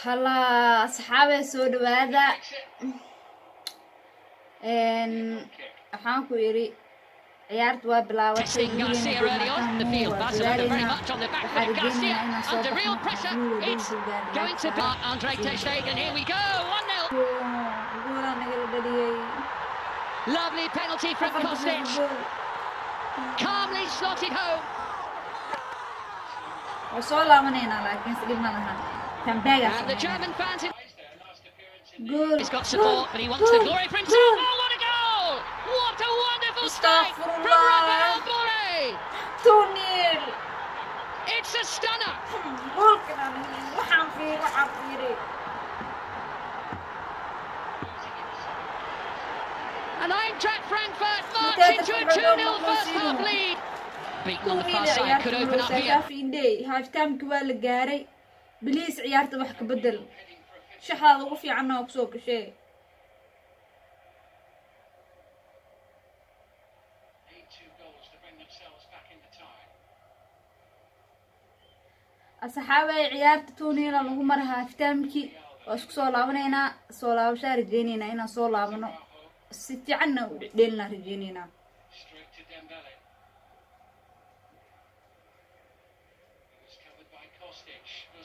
khalaas asxaabey soo dhawaada waxaan ku yidhi ciyaartu waa bilaabatay Lovely penalty from Kostic. Calmly slotted home. Wasoo laabanayna give sidib ma lahan laha kambeega And the German fans. in- gool He's got support, but he wants the glory for himself. Oh, what a goal! What a wonderful strike from. Rafael Borre. tunil It's a stunner. goolkan waxaan fiiri waxaan fiiri And Eintracht Frankfurt march into a 2 0 first half lead. Beaten on the far side, could open up here. indhey halftaamki waa بليس عيارته وحك بدل. شحال وفي عنا وبسوق شيء أصحابي عيار تونيلا لغو مرها افتامكي واسك صولاونا هنا صولاو شا رجينينا هنا صولاونا ستي عنا ديلنا رجينينا.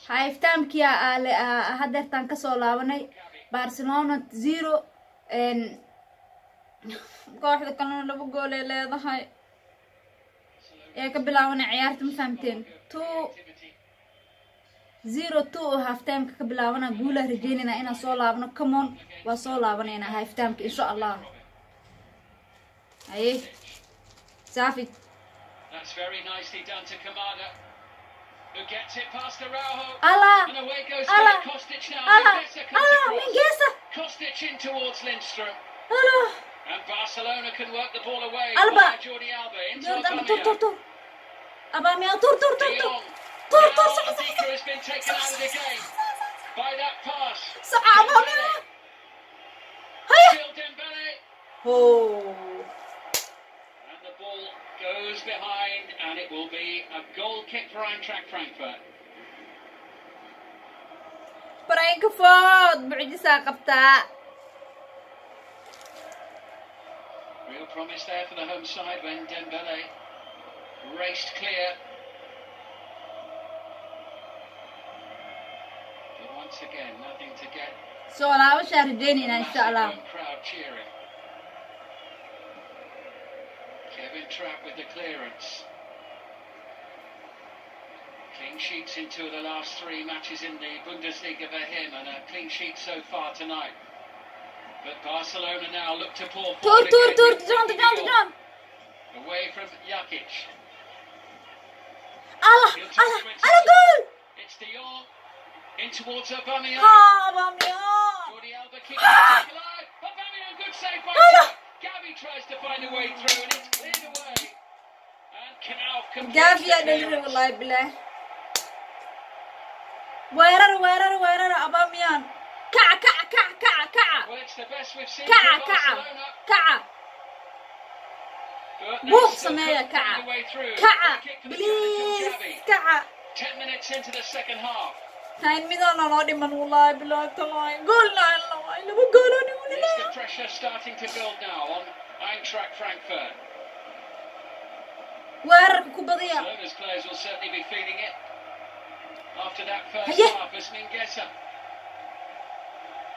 Was halftaamkii aale hadeertaan ka soo laabanay barcelona zero kooxda kalena laba gool ay leedahay ee ka bilaabanay ciyaarta ma fahamteen two zero two oo halftimeka ka bilaabana guulaa rajeynayna inaan soo laabno camon waa soo laabanaynaa halftimeka insha allah haye saafi Ala! Ala! Ala! Ala! Mingueza! Kostic in towards Lindstrom. Ala! And Barcelona can work the ball away. Alba! Jordi Alba into Alba. tur, tur, tur. Aubameyang, tur, tur, tur, tur. Tur, tur, Alba. saka, has been taken out of the game by that pass. Saka, Aubameyang! Hayır! Oh! Goes behind, and it will be a goal kick for Eintracht Frankfurt. food mucjisaa qabtaa Real promise there for the home side when Dembele raced clear. But once again, nothing to get soo laabashaa rajeynaynaa the insha allah massive home crowd cheering. Kevin Trapp with the clearance. Clean sheets in two of the last three matches in the Bundesliga for him, and a clean sheet so far tonight. But Barcelona now look to pour forward tur tur John Frankie John John Away from Jakic. allah allah allah gool It's Jong. In towards Aubameyang. Ah, ha abamiya Jordi Alba keeps it alive. Aubameyang, good save by Allah. جافيا دلري والله بالله ويرر ويرر ويرر أباميان كع كع كع كع كع كع كع كع بوخ سمايا كع كع بليز كع 10 minutes into the second half. هاي ميدان الله دي من والله بالله تلاي قولنا الله لما قولنا The pressure starting to build now on Eintracht Frankfurt. Where كوباريا. Barcelona's players will certainly be feeling it. After that first half, as Mingueza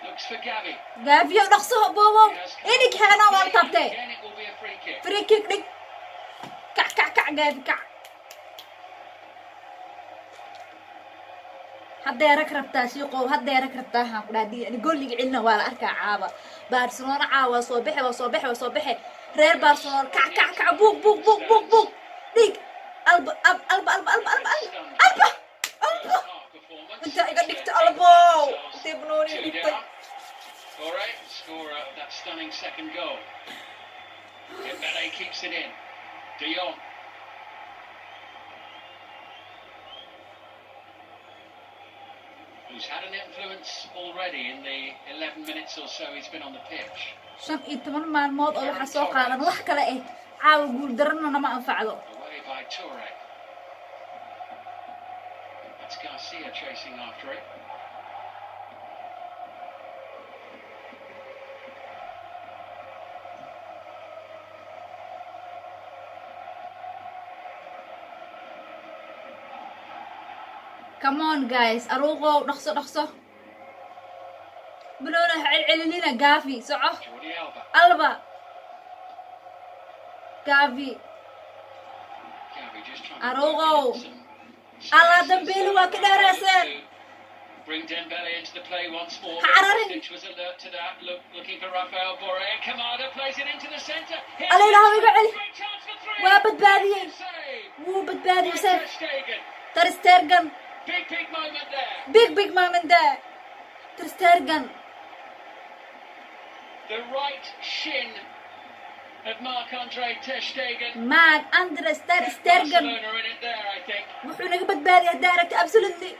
looks for Gavi. Gavi نقصه بوو. إني كهنا وارتبته. Free kick. Free kick. كع كع كع جافي كع. hadday rag rabtaa shiiqow hadday rag rabtaa waxaan ku dhaha diin gooliga cilina waa la arkaa caaba barcelona caawa soo baxe waa soo baxe waa soo baxe reer barcelona kac kac kac buuq buuq buuq buuq buuq dhig alba ab alba alba alba alba alba alba inta iga dhigta albow intay banooni dhigtay All right, score up that stunning second goal. Dembele keeps it in. De Jong Who's had an influence already in the 11 minutes or so he's been on the pitch. shan iyo toban maalmood oo waxaa soo qaadan wax kale eh caawa guul darana nama anfacdo. That's Garcia chasing after it. كمون جايز أروقوا نقص نقصه بنونا علعلينا جافي سعه ألبا جافي أروقوا الله دبيل وكده رسل Bring Dembele into the play once more. Stitch was alert to that. Look, looking for Rafael Borre. Kamada plays it into the centre. علي لا هو علي. وابد بادي. وابد بادي. ترستيرجن. Three. waa badbaadiyey Save. wuu badbaadiyey By seef Ter Stegen. terstergan Big, big moment there. big big moment there terstergan The right shin of Marc-Andre Ter Stegen. maag andres terstergan Barcelona in it there, I think. naga badbaadiyay haddaa aragta absolutely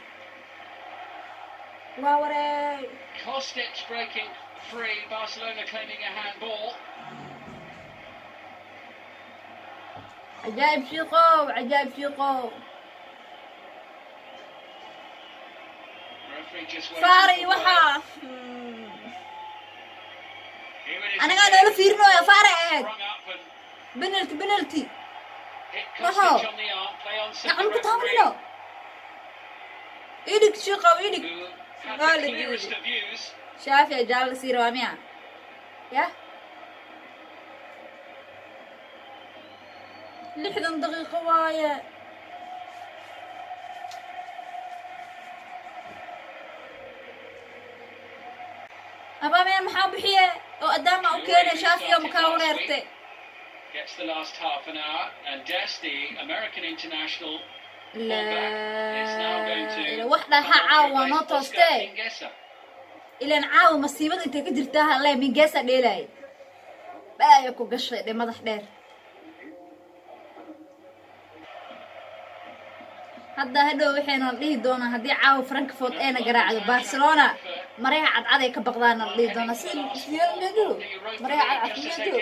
wareey Kostic breaking free. Barcelona claiming a handball. cajaa'ib shiiqow cajaa'ib shiiqow فاري وحا أنا قاعد أقول في رنويا فاري بنالتي بنالتي وحا نعم كنت هاملنا إيدك شقة وإيدك غالي شاف يا جال سير واميا يا لحظة دقيقة وايه أبا من محب حية وقدامه أوكينا شافية مكاوريرتي. لا. لا واحدة حا عاوة نطستي إلا نعاوة مصيبة إنت قدرتها الله من قاسة ليلاي بقى يكو قشري دي مضح hadda hadhow waxayna dhihi doonaa haddii caawa frankfort ayna garaacdo barcelona. Maryaha cadcad ay ka baqdaana dhihi doonaa maryaha cadcad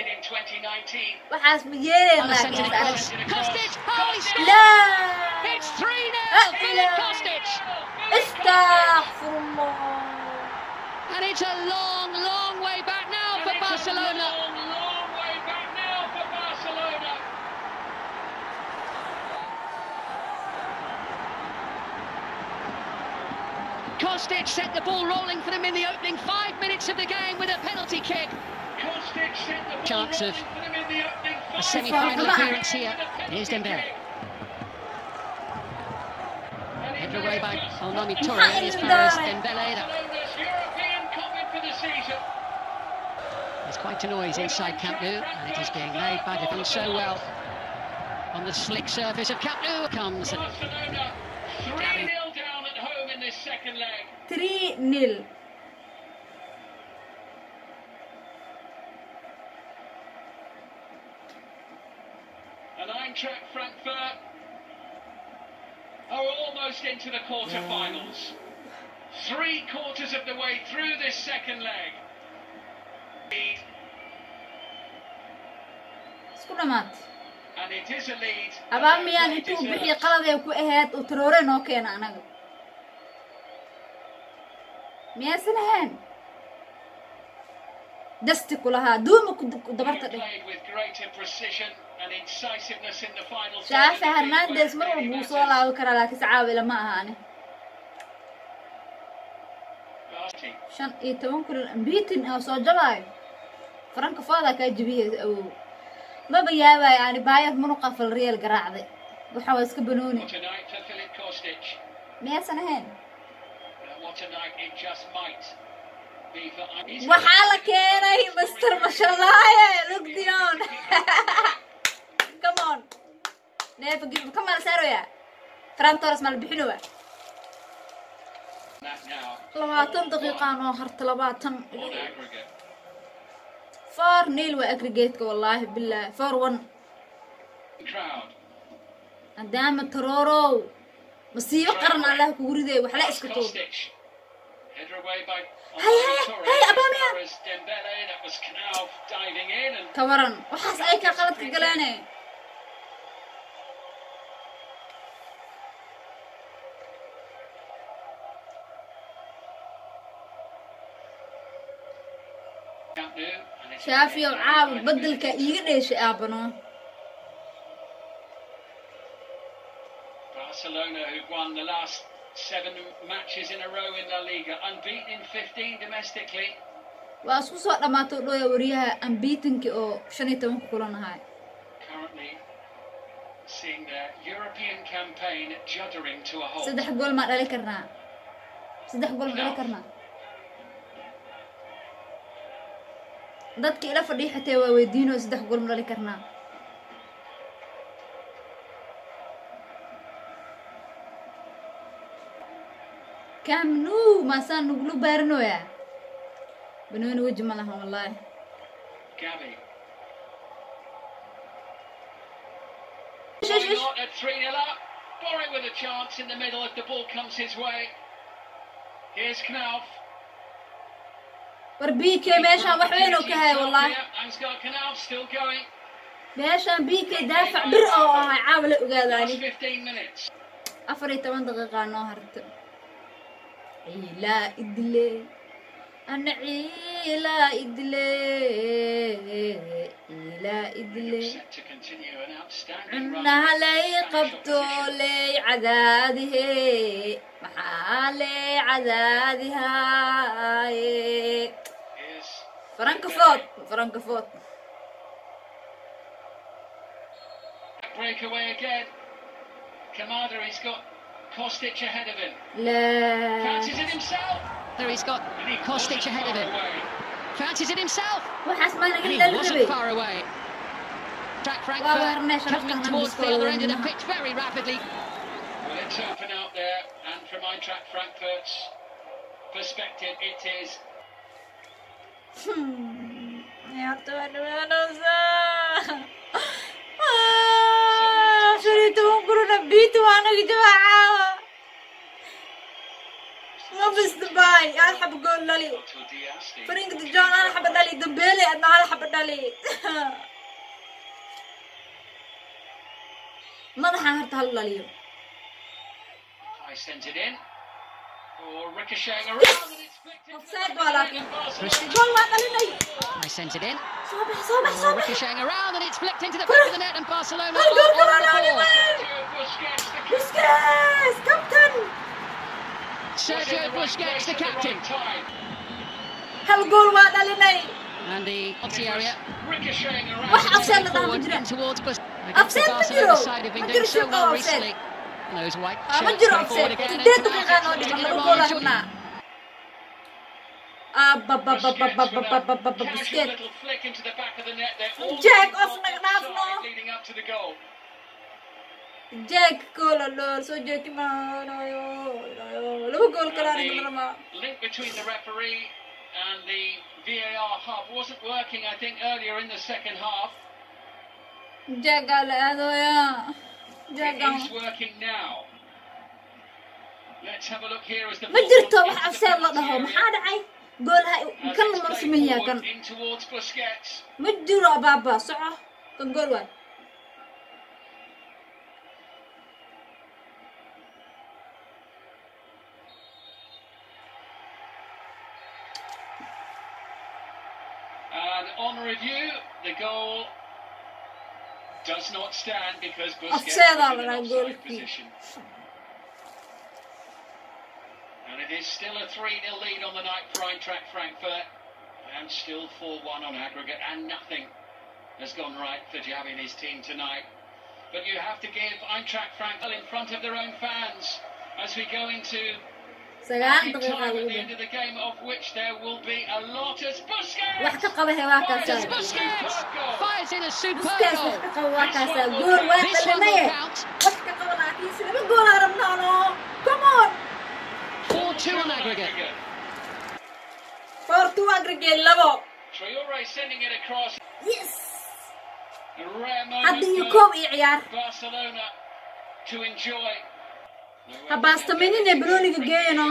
waxaas ma yeelaynaa استغفر ah, And it's a long, long way back now for Barcelona. Kostic set the ball rolling for them in the opening five minutes of the game with a penalty kick. Kostic sent the ball Chance of for them in the opening A semi-final appearance here. Here's Dembele. Headed away by Come Torre far as Dembele. Dembele. Barcelona's European comment for the season. There's quite a noise inside Camp Nou, and it is being made by defending so well. On the slick surface of Camp Nou comes and Barcelona 3 0 down at home in this second leg. 3 nil And Eintracht Frankfurt are almost into the quarter-finals. Three quarters of the way through this second leg. Isku And it is a lead. that abaa they miyaan well intuu deserve. bixi qaladee ku ahayd uu taroore noo keena anaga miyaysan ahayn dasti kulahaa duuma dabarta dhe shaafa hernandes mar walba wuu soo laabi karaa laakiin se caawila ma ahaani. Shan iyo toban kulan ambitin oo soo jabaayo faranka foodaa kaa jebiyay awow maba yaabaayo ani baayad munuqafal riyal garaacday. Waxaa waa iska banooni. Miyaysan ahayn waxaa la keenay master mashalaaye lugdion come on. Neefa gib ka mala saaroya fran torres mala bixinowa labaatan daqiiqaan oo harta labaatan four nil waa aggregateka wallaahi bilaahi four one maadaama taroorow masiibo qaran allah kugu riday waxla iska tuur هاي هاي هاي أبامي تورن وحاس أي كالقلد كقلاني شافي العاب بدل إيجا ليش أبنو Barcelona who've won the last seven matches in a row in La Liga, unbeaten in 15 domestically. waa isku soo dhammaato dhooya wariyaha ambiitankii oo shan iyo tobanka kulan ahay Currently seeing their European campaign juddering to a halt. saddex gool maa dhali karnaa saddex gool ma dhali karnaa dadka ila fadhiya xatee waa weydiinoo saddex gool ma dhali karnaa كامنو ما سان نقولو بارنو يا بنون وجه مالها والله كامي بربيكي 3 0 up. ماشي وحوينه كهاي والله. Knauf still ماشي بيكي دافع برقه عاول اوغاداني. 15 minutes. 14 دقيقة نهرت. عيلا إدلي أنا عيلا إدلي عيلا إدلي عنا لي قبتو لي عذاده محالي عذادها فرنكفوت فرنكفوت breakaway again. Kamada, he's got Kostic ahead of him. laa Fancies it himself. There he's got And he Kostic ahead of him. away. Fancies it himself. waxaas maa And laga he ilaalin wasn't rabay far away. Track Well, Frankfurt we're coming towards the the other end of the pitch very rapidly. Well, it's open out there, and from Eintracht Frankfurt's perspective, it is Ya Tuhan, Nusa. Ah, sorry tuhan guru nabi tuhan lagi jawab. ما بس دبي انا حب اقول لي to Diasti. فريق دجان انا حب دالي دبيلي انا انا حب دالي مدحا هرت هلا لي I sent it in. Or ricocheting around, and it's flicked into Offside the wala. back of Barcelona. جول ما دالي I sent it in. صبح صبح Or صبح ricocheting around and it's flicked into the back of the net and Barcelona هاي جول Sergio Busquets, the captain. Have a goal, right, Dalinay. And the Oxy area. Ricocheting around. towards Bus. Upset the side of England so well recently. Those white shirts go forward again. Into the Busquets. Jack off na leading up to the goal. جاك جول اللول سو جاك ما لو جول كلاري مرمى And the VAR hub wasn't working, I think, earlier in the second half. It is working now. Let's have a look here as the ball into the قول هاي كل مرسمية كان into towards Busquets. مجرى بابا صح كان قول وين goal does not stand because Busquets was in an offside position. And it is still a 3-0 lead on the night for Eintracht Frankfurt. And still 4-1 on aggregate and nothing has gone right for Xavi and his team tonight. But you have to give Eintracht Frankfurt in front of their own fans as we go into سجان دقيقة لولا وحتى قوي هواكاسا بوسكاس وحتى قوي هواكاسا جول واحد لمية وحتى قوي لاتيس لما جول هرمنانو كمون 4-2 on! Aggregate. 4-2 aggregate لبو Traore sending it across. Yes! هذه يكوب عيار Barcelona to enjoy. Ha baastaminine banooniga geeyano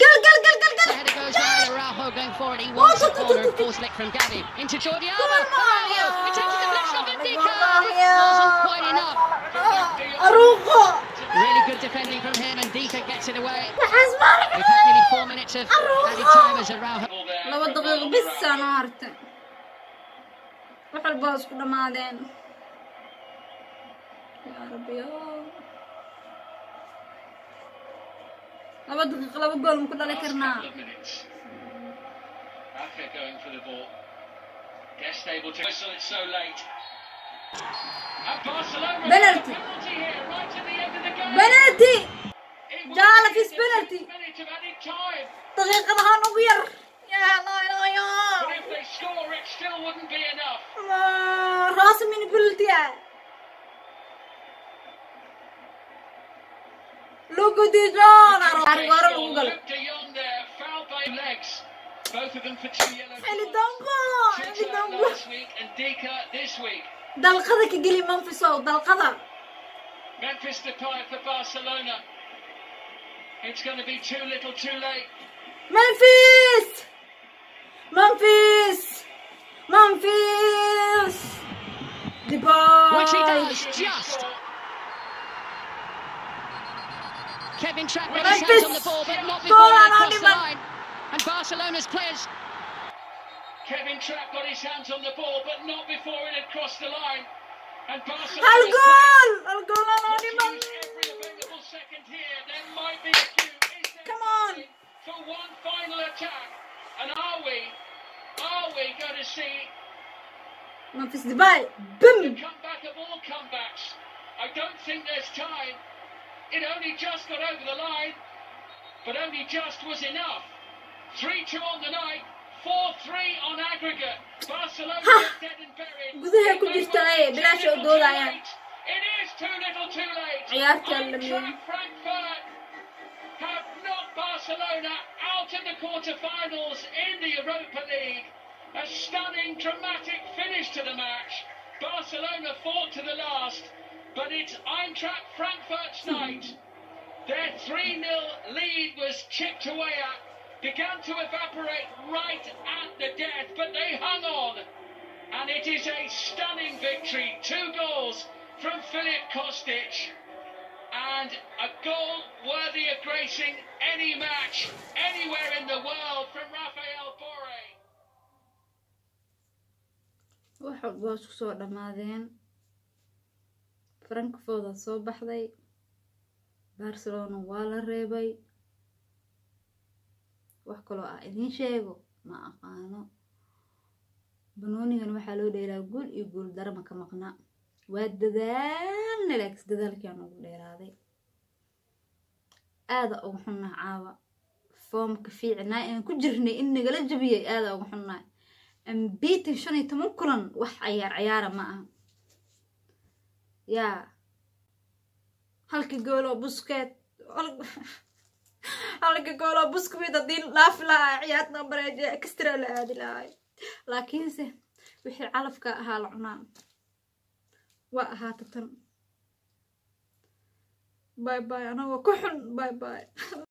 gal gal gal gal gal oh, The header goes wide. Araujo going for it. He wants the corner. and Force lick from Gavi into Jordi Alba. Araujo oh, attempting the finish off Benfica. It wasn't quite enough. Ah, aruuqo Really good defending from him, and Ndicka gets it away. waxaas We've had nearly four minutes of added time as Araujo. laba daqiiqo bis aan u hartay wax walba waa isku dhammaadeen yaa rabbi laba daqiiq laba gool maku dhalin karnaa بنالتي بنالتي جاله فيس بنالتي دقيقة ها نغير يا الله يا الله راسم من بنالتي Look at this run! And got an angle. Both of them for two yellow cards. Tuta last week and Ndicka this week. دلقذا كي قال لي منفس دلقذا. Memphis Depay for Barcelona. It's going to be too little too late. Memphis! Memphis! Memphis! Depay! Which he does just. Kevin Trapp got his hands on the ball, but not before he crossed the line. And Barcelona's players. Kevin Trapp got his hands on the ball, but not before it had crossed the line. And Barcelona's Al goal! Al goal anonymous! Every available second here. There might be a cue. Is there Come on! For one final attack. And are we, are we going to see Memphis Depay. Boom! The comeback of all comebacks. I don't think there's time. It only just got over the line, but only just was enough. 3-2 on the night, 4-3 on aggregate. Barcelona dead and buried. It ku may jirta well ee be too little too late. It is too little too late. Ciyaarta la Eintracht leeyahay. Frankfurt have knocked Barcelona out of the quarterfinals in the Europa League. A stunning, dramatic finish to the match. Barcelona fought to the last, but it's Eintracht Frankfurt's night. Their 3 0 lead was chipped away at, began to evaporate right at the death, but they hung on. And it is a stunning victory. Two goals from Filip Kostic. And a goal worthy of gracing any match anywhere in the world from Rafael wax walba waa isku dhammaadeen frankfooda soo baxday. Barcelona waa la reebay. Wax kaloo ah idiin sheego ma aqaano. Banoonigan waxaa loo dheeraa guul iyo guul darama ka maqnaa waa dadaalna laakis dadaalkiaan ugu dheeraaday. Aada ugu xunnaa caawa. Foomka fiicnaa aan ku jirnay in nagala jabiyay aada ugu xunnaa ambiitan shan iyo toban kulan wax cayaar cayaara ma aha yaa halkii gooloo buskeed halkii gooloo buskwid haddii dhaafi lahaa ciyaartna bareeje extra la aadi lahay. Laakiinse wixii calafka ahaa la cunaan. Waa ahaata tan. Bye bye anagoo ku xun bye bye